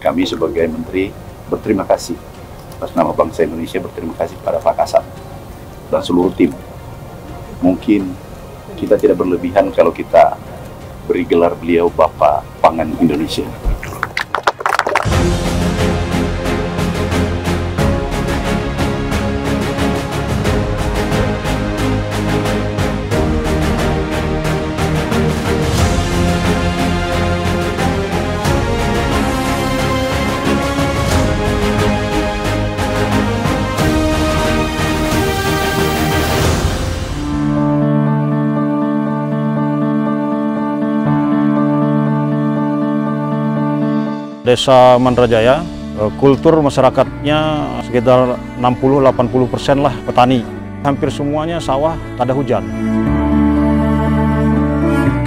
kami sebagai menteri berterima kasih atas nama bangsa Indonesia berterima kasih kepada Pak Kasat dan seluruh tim. Mungkin kita tidak berlebihan kalau kita beri gelar beliau Bapak Pangan Indonesia. Desa Mandrajaya, eh, kultur masyarakatnya sekitar 60-80 persen lah petani. Hampir semuanya sawah, tak ada hujan.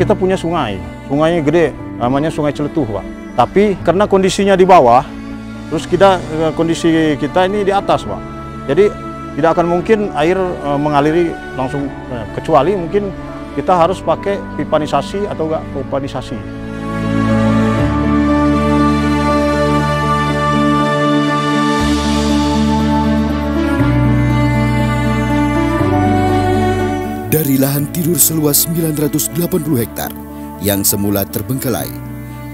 Kita punya sungai, sungainya gede, namanya Sungai Celetuh Pak. Tapi karena kondisinya di bawah, terus kita eh, kondisi kita ini di atas Pak. Jadi tidak akan mungkin air eh, mengaliri langsung, kecuali mungkin kita harus pakai pipanisasi atau enggak pipanisasi. Dari lahan tidur seluas 980 hektar yang semula terbengkelai,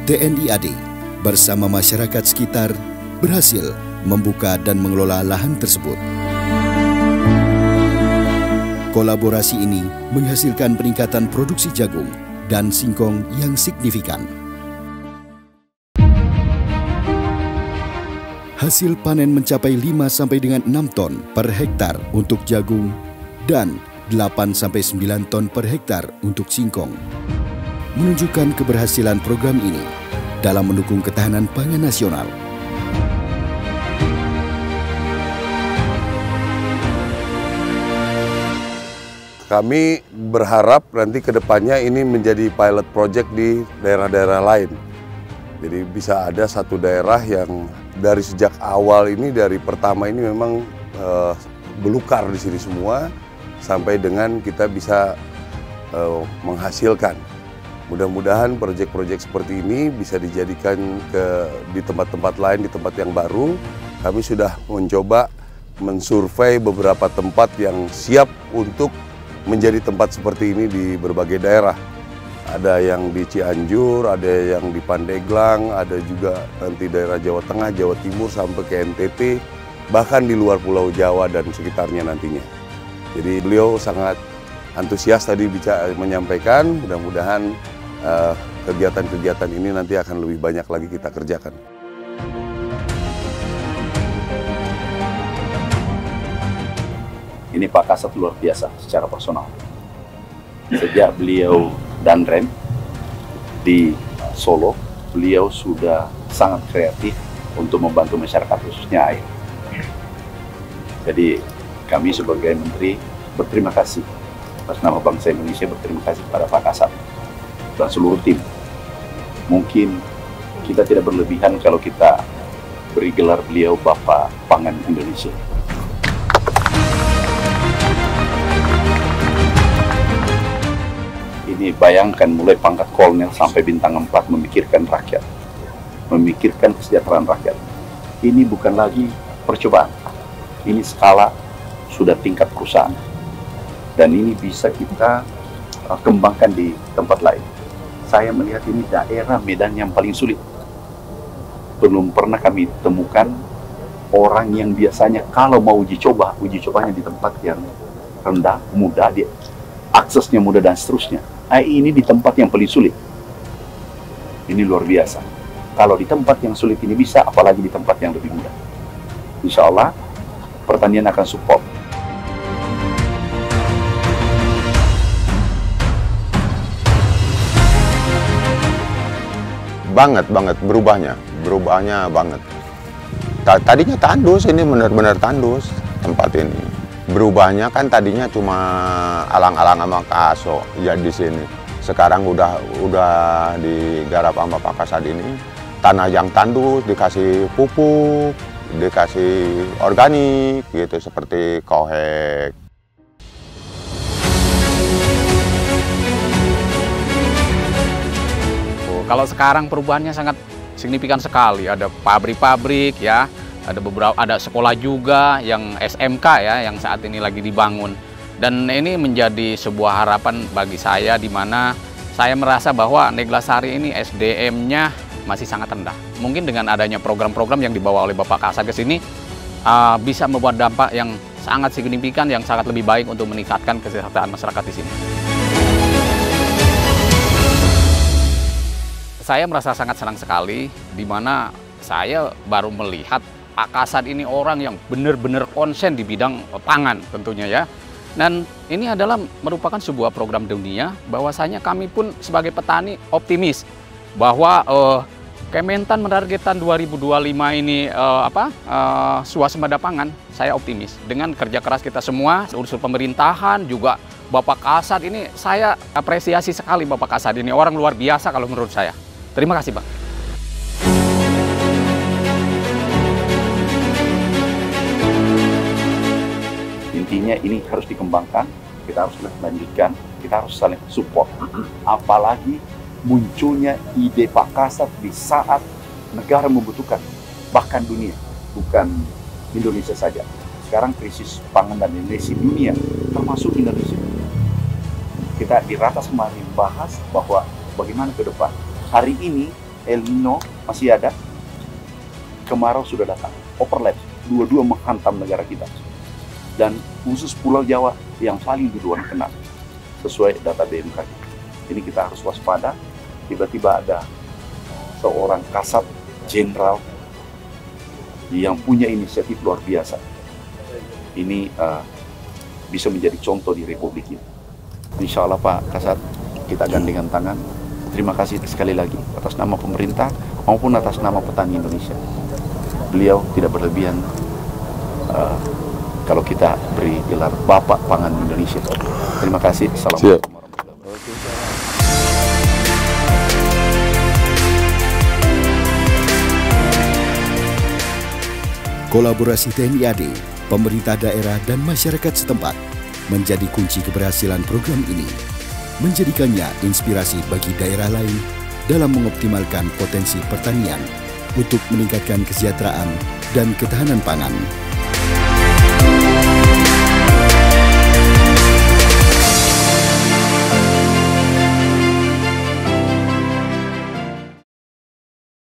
TNI AD bersama masyarakat sekitar berhasil membuka dan mengelola lahan tersebut. Kolaborasi ini menghasilkan peningkatan produksi jagung dan singkong yang signifikan. Hasil panen mencapai 5 sampai dengan 6 ton per hektar untuk jagung dan 8-9 ton per hektar untuk singkong. Menunjukkan keberhasilan program ini dalam mendukung ketahanan pangan nasional. Kami berharap nanti ke depannya ini menjadi pilot project di daerah-daerah lain. Jadi bisa ada satu daerah yang dari sejak awal ini, dari pertama ini memang uh, belukar di sini semua, sampai dengan kita bisa uh, menghasilkan. Mudah-mudahan proyek-proyek seperti ini bisa dijadikan ke di tempat-tempat lain, di tempat yang baru. Kami sudah mencoba mensurvei beberapa tempat yang siap untuk menjadi tempat seperti ini di berbagai daerah. Ada yang di Cianjur, ada yang di Pandeglang, ada juga nanti daerah Jawa Tengah, Jawa Timur sampai ke NTT, bahkan di luar Pulau Jawa dan sekitarnya nantinya. Jadi beliau sangat antusias tadi bicara menyampaikan, mudah-mudahan uh, kegiatan-kegiatan ini nanti akan lebih banyak lagi kita kerjakan. Ini Pak Kasat luar biasa secara personal. Sejak beliau dan Ren di Solo, beliau sudah sangat kreatif untuk membantu masyarakat khususnya air. Jadi kami sebagai menteri berterima kasih atas nama bangsa Indonesia berterima kasih kepada Pak Kasat dan seluruh tim. Mungkin kita tidak berlebihan kalau kita beri gelar beliau Bapak Pangan Indonesia. Ini bayangkan mulai pangkat kolonel sampai bintang 4 memikirkan rakyat, memikirkan kesejahteraan rakyat. Ini bukan lagi percobaan, ini skala sudah tingkat perusahaan. Dan ini bisa kita uh, kembangkan di tempat lain. Saya melihat ini daerah Medan yang paling sulit. Belum pernah kami temukan orang yang biasanya kalau mau uji coba, uji cobanya di tempat yang rendah, mudah, dia aksesnya mudah dan seterusnya. Nah, ini di tempat yang paling sulit. Ini luar biasa. Kalau di tempat yang sulit ini bisa, apalagi di tempat yang lebih mudah. Insya Allah, pertanian akan support. Banget banget. Berubahnya berubahnya banget. Tadinya tandus ini benar-benar tandus tempat ini. Berubahnya kan tadinya cuma alang-alang sama kaso. Ya di sini. Sekarang udah udah digarap sama Pak Kasad ini. Tanah yang tandus dikasih pupuk dikasih organik gitu. Seperti kohek Kalau sekarang perubahannya sangat signifikan sekali. Ada pabrik-pabrik ya, ada beberapa ada sekolah juga yang SMK ya yang saat ini lagi dibangun. Dan ini menjadi sebuah harapan bagi saya di mana saya merasa bahwa Neglasari ini SDM-nya masih sangat rendah. Mungkin dengan adanya program-program yang dibawa oleh Bapak Kasat ke sini uh, bisa membuat dampak yang sangat signifikan yang sangat lebih baik untuk meningkatkan kesejahteraan masyarakat di sini. Saya merasa sangat senang sekali di mana saya baru melihat Pak Kasat ini orang yang benar-benar konsen di bidang pangan tentunya ya. Dan ini adalah merupakan sebuah program dunia bahwasanya kami pun sebagai petani optimis bahwa uh, Kementan menargetkan 2025 ini uh, apa uh, swasembada pangan. Saya optimis dengan kerja keras kita semua, unsur pemerintahan juga Bapak Kasat ini saya apresiasi sekali Bapak Kasat ini orang luar biasa kalau menurut saya. Terima kasih Pak. Intinya ini harus dikembangkan, kita harus lanjutkan, kita harus saling support. Apalagi munculnya ide Pak Kasat di saat negara membutuhkan, bahkan dunia, bukan Indonesia saja. Sekarang krisis pangan dan Indonesia dunia, termasuk Indonesia. Kita di ratas kemarin bahas bahwa bagaimana ke depan. Hari ini El Nino masih ada, kemarau sudah datang, overlap, dua-dua menghantam negara kita. Dan khusus Pulau Jawa yang paling duluan kena, sesuai data BMKG. Ini kita harus waspada, tiba-tiba ada seorang kasat jenderal yang punya inisiatif luar biasa. Ini uh, bisa menjadi contoh di Republik ini. Insya Allah Pak Kasat, kita gandengan tangan. Terima kasih sekali lagi atas nama pemerintah maupun atas nama petani Indonesia. Beliau tidak berlebihan uh, kalau kita beri gelar Bapak Pangan Indonesia. Terima kasih. Assalamualaikum. Kolaborasi TNI AD, pemerintah daerah dan masyarakat setempat menjadi kunci keberhasilan program ini, menjadikannya inspirasi bagi daerah lain dalam mengoptimalkan potensi pertanian untuk meningkatkan kesejahteraan dan ketahanan pangan.